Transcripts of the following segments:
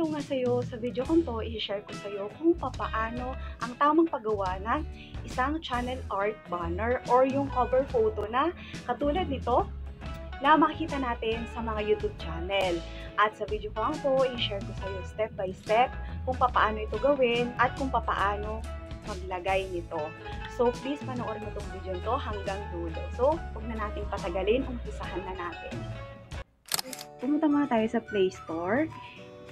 Hello nga sa'yo, sa video kong to, i-share ko sa'yo kung papaano ang tamang paggawa ng isang channel art banner or yung cover photo na katulad nito na makikita natin sa mga YouTube channel. At sa video ko to, i-share ko sa'yo step by step kung papaano ito gawin at kung papaano maglagay nito. So, please panoorin mo itong video to hanggang dulo. So, huwag na natin patagalin, umpisahan na natin. Pumunta muna tayo sa Play Store.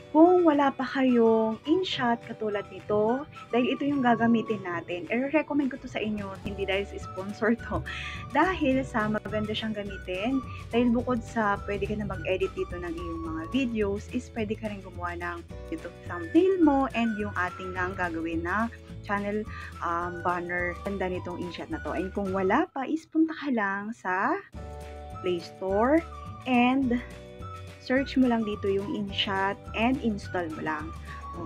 Kung wala pa kayong InShot katulad nito, dahil ito yung gagamitin natin, i-recommend ko to sa inyo, hindi dahil sponsor to, dahil sa maganda siyang gamitin, dahil bukod sa pwede ka na mag-edit dito ng iyong mga videos, is pwede ka rin gumawa ng YouTube thumbnail mo and yung ating nga gagawin na channel um, banner. Ganda nitong InShot na to. And kung wala pa, is punta ka lang sa Play Store and search mo lang dito yung InShot and install mo lang.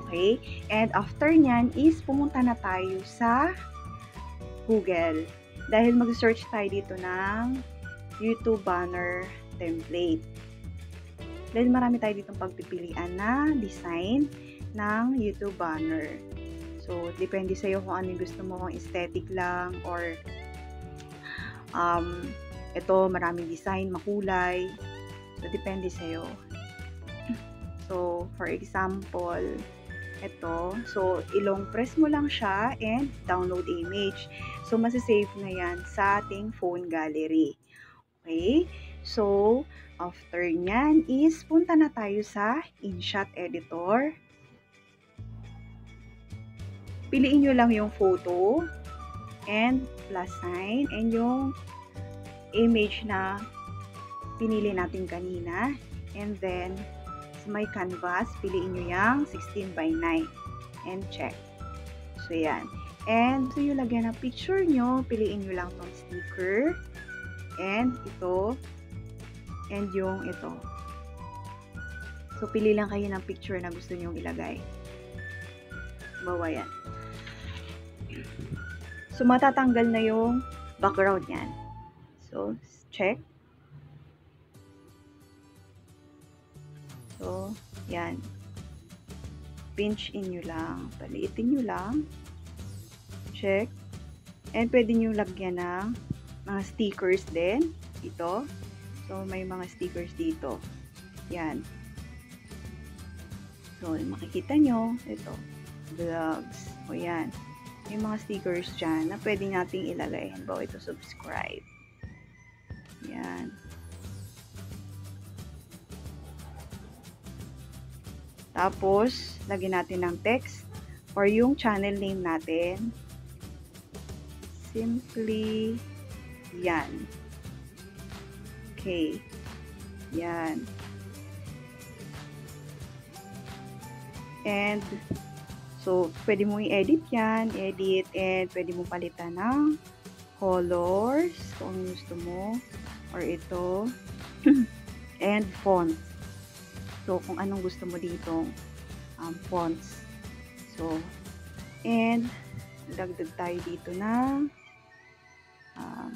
Okay? And after nyan is pumunta na tayo sa Google. Dahil mag-search tayo dito ng YouTube banner template. Dahil marami tayo ditong pagpipilian na design ng YouTube banner. So, depende sa'yo kung ano gusto mo, kung aesthetic lang or um, ito, maraming design, makulay. Depende sa'yo. So, for example, ito. So, ilong press mo lang siya and download image. So, masasave na yan sa ating phone gallery. Okay? So, after nyan is punta na tayo sa InShot Editor. Piliin nyo lang yung photo and plus sign and yung image na pinili natin kanina. And then, sa may canvas, piliin nyo yung 16 by 9 and check. So, yan. And, so yung lagyan ng picture nyo, piliin nyo lang tong sticker and ito and yung ito. So, pili lang kayo ng picture na gusto nyo ilagay. Bawa yan. So, matatanggal na yung background yan. So, check. So, yan. Pinch in nyo lang. Paliitin nyo lang. Check. And pwede nyo lagyan ng mga stickers din. Ito. So, may mga stickers dito. Yan. So, makikita nyo. Ito. Vlogs. O yan. May mga stickers dyan na pwede nating ilagay. Halimbawa ito, subscribe. Yan. Tapos, lagyan natin ng text or yung channel name natin. Simply, yan. Okay. Yan. And, so, pwede mo i-edit yan, edit, and pwede mo palitan ng colors, kung gusto mo, or ito, and font. So, kung anong gusto mo dito, um, fonts. So, and, dagdag tayo dito na, um,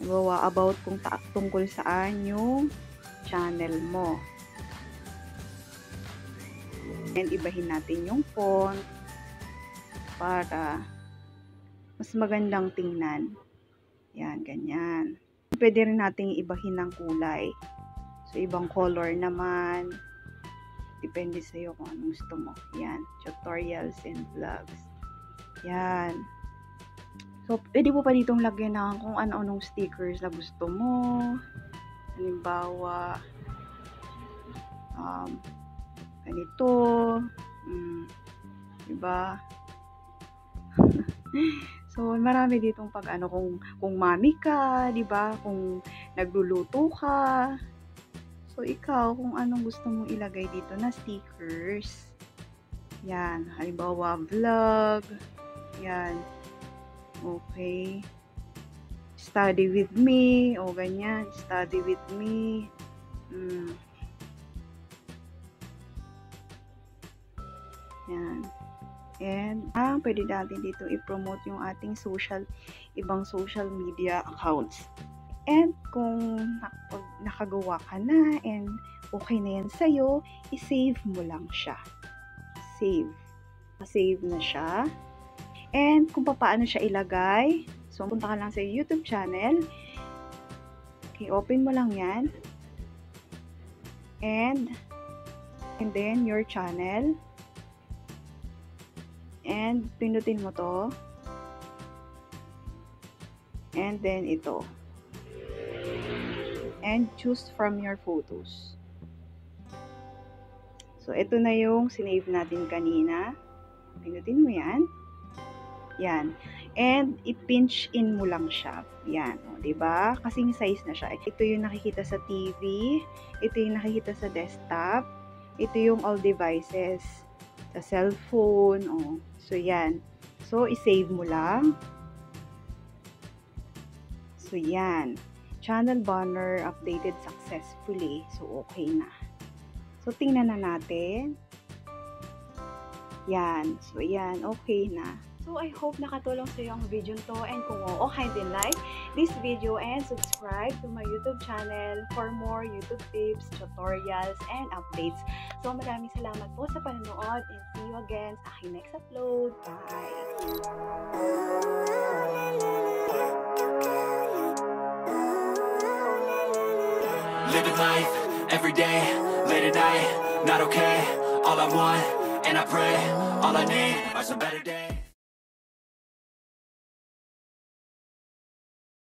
nagawa about kung ta- tungkol saan yung channel mo. And, ibahin natin yung font para mas magandang tingnan. Yan, ganyan. Pwede rin nating ibahin ng kulay. So, ibang color naman. Depende sa iyo kung anong gusto mo. Yan. Tutorials and vlogs. Yan. So, pwede mo pa ditong lagyan ng kung ano-anong stickers na gusto mo. Halimbawa, um, ganito. Mm, diba? so, marami ditong pag ano, kung, kung mami ka, di ba? Kung nagluluto ka, So, ikaw, kung anong gusto mong ilagay dito na stickers. Yan. Halimbawa, vlog. Yan. Okay. Study with me. O, ganyan. Study with me. Mm. Yan. And, ah, pwede natin dito i-promote yung ating social, ibang social media accounts. And kung nakagawa ka na and okay na yan sa'yo, isave mo lang siya. save. Save na siya. And kung paano siya ilagay, so punta ka lang sa YouTube channel. Okay, open mo lang yan. And, and then your channel. And, pinutin mo to. And then ito. And choose from your photos. So, ito na yung sinave natin kanina. Pinutin mo yan. Yan. And, i-pinch in mo lang siya. Yan. O, diba? Kasing size na siya. Ito yung nakikita sa TV. Ito yung nakikita sa desktop. Ito yung all devices. Sa cellphone. O. So, yan. So, i-save mo lang. So, yan. Channel banner updated successfully. So, okay na. So, tingnan na natin. Yan. So, yan. Okay na. So, I hope nakatulong sa iyo ang video to and kung oo, kindly like this video and subscribe to my YouTube channel for more YouTube tips, tutorials, and updates. So, maraming salamat po sa panonood and see you again sa aking next upload. Bye! Living life every day, late at night, not okay. All I want, and I pray, all I need are some better days.